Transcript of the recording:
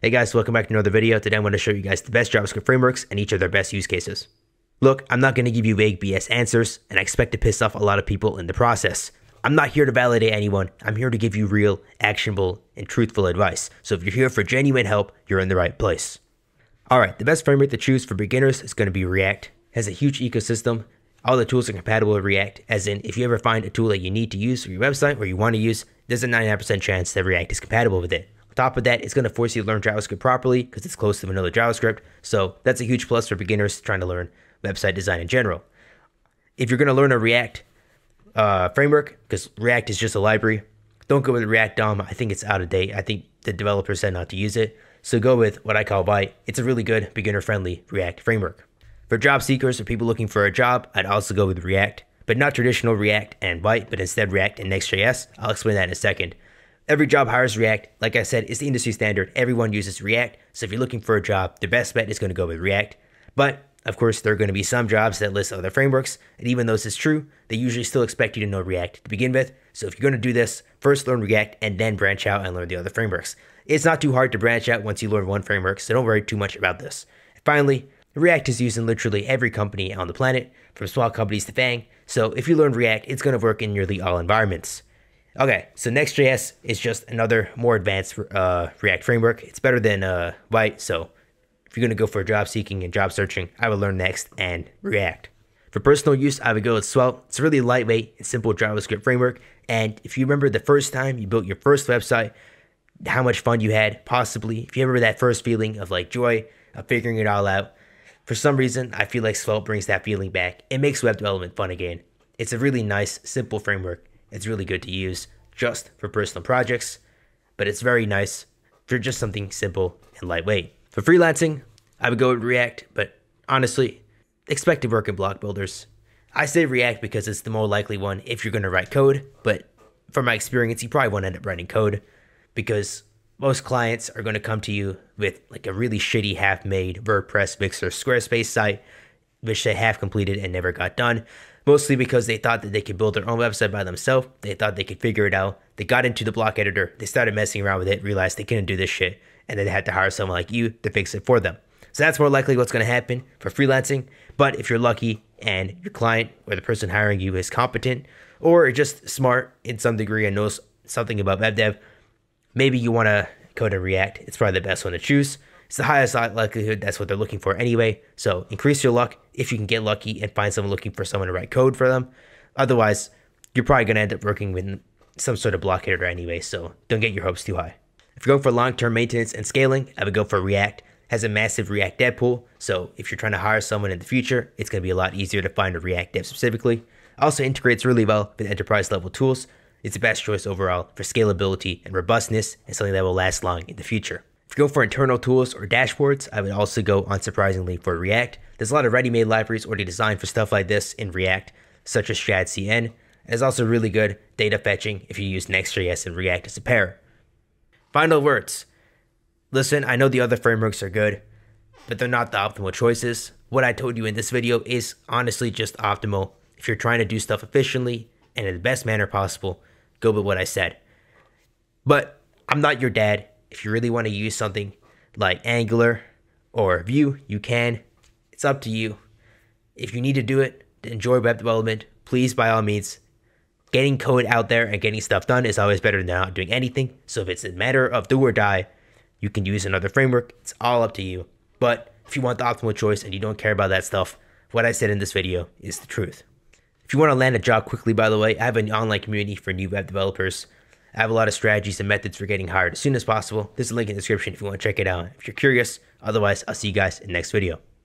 Hey guys, welcome back to another video. Today I'm going to show you guys the best JavaScript frameworks and each of their best use cases. Look, I'm not going to give you vague BS answers, and I expect to piss off a lot of people in the process. I'm not here to validate anyone, I'm here to give you real, actionable, and truthful advice. So if you're here for genuine help, you're in the right place. Alright, the best framework to choose for beginners is going to be React. It has a huge ecosystem. All the tools are compatible with React, as in, if you ever find a tool that you need to use for your website or you want to use, there's a 99% chance that React is compatible with it. Top of that, it's going to force you to learn JavaScript properly because it's close to vanilla JavaScript. So that's a huge plus for beginners trying to learn website design in general. If you're going to learn a React uh, framework, because React is just a library, don't go with React DOM. I think it's out of date. I think the developers said not to use it. So go with what I call Vite. It's a really good beginner friendly React framework. For job seekers or people looking for a job, I'd also go with React, but not traditional React and Vite, but instead React and Next.js. I'll explain that in a second. Every job hires React. Like I said, it's the industry standard. Everyone uses React. So if you're looking for a job, the best bet is going to go with React. But of course, there are going to be some jobs that list other frameworks, and even though this is true, they usually still expect you to know React to begin with. So if you're going to do this, first learn React and then branch out and learn the other frameworks. It's not too hard to branch out once you learn one framework, so don't worry too much about this. And finally, React is used in literally every company on the planet, from small companies to FAANG, so if you learn React, it's going to work in nearly all environments. Okay, so Next.js is just another more advanced uh, React framework. It's better than uh, so if you're going to go for job seeking and job searching, I would learn Next and React. For personal use, I would go with Svelte. It's a really lightweight and simple JavaScript framework. And if you remember the first time you built your first website, how much fun you had, possibly, if you remember that first feeling of like joy of figuring it all out, for some reason, I feel like Svelte brings that feeling back. It makes web development fun again. It's a really nice, simple framework. It's really good to use just for personal projects, but it's very nice for just something simple and lightweight. For freelancing, I would go with React, but honestly, expect to work in block builders. I say React because it's the more likely one if you're going to write code, but from my experience, you probably won't end up writing code because most clients are going to come to you with like a really shitty half made WordPress, Mixer, Squarespace site, which they have completed and never got done. Mostly because they thought that they could build their own website by themselves. They thought they could figure it out. They got into the block editor, they started messing around with it, realized they couldn't do this shit, and then they had to hire someone like you to fix it for them. So that's more likely what's going to happen for freelancing. But if you're lucky and your client or the person hiring you is competent or just smart in some degree and knows something about web dev, maybe you want to code in React. It's probably the best one to choose. It's the highest likelihood that's what they're looking for anyway. So increase your luck if you can get lucky and find someone looking for someone to write code for them. Otherwise, you're probably going to end up working with some sort of block editor anyway. So don't get your hopes too high. If you're going for long-term maintenance and scaling, I would go for React. Has a massive React dev pool, so if you're trying to hire someone in the future, it's going to be a lot easier to find a React dev specifically. Also integrates really well with enterprise level tools. It's the best choice overall for scalability and robustness and something that will last long in the future. Go for internal tools or dashboards, I would also go unsurprisingly for React. There's a lot of ready-made libraries already designed for stuff like this in React, such as. And it's also really good data fetching if you use Next.js and React as a pair. Final words. Listen, I know the other frameworks are good, but they're not the optimal choices. What I told you in this video is honestly just optimal. If you're trying to do stuff efficiently and in the best manner possible, go with what I said. But I'm not your dad. If you really want to use something like Angular or Vue, you can. It's up to you. If you need to do it to enjoy web development, please by all means getting code out there and getting stuff done is always better than not doing anything. So if it's a matter of do or die, you can use another framework. It's all up to you. But if you want the optimal choice and you don't care about that stuff, what I said in this video is the truth. If you want to land a job quickly, by the way, I have an online community for new web developers. I have a lot of strategies and methods for getting hired as soon as possible. There's a link in the description if you want to check it out. If you're curious, otherwise, I'll see you guys in the next video.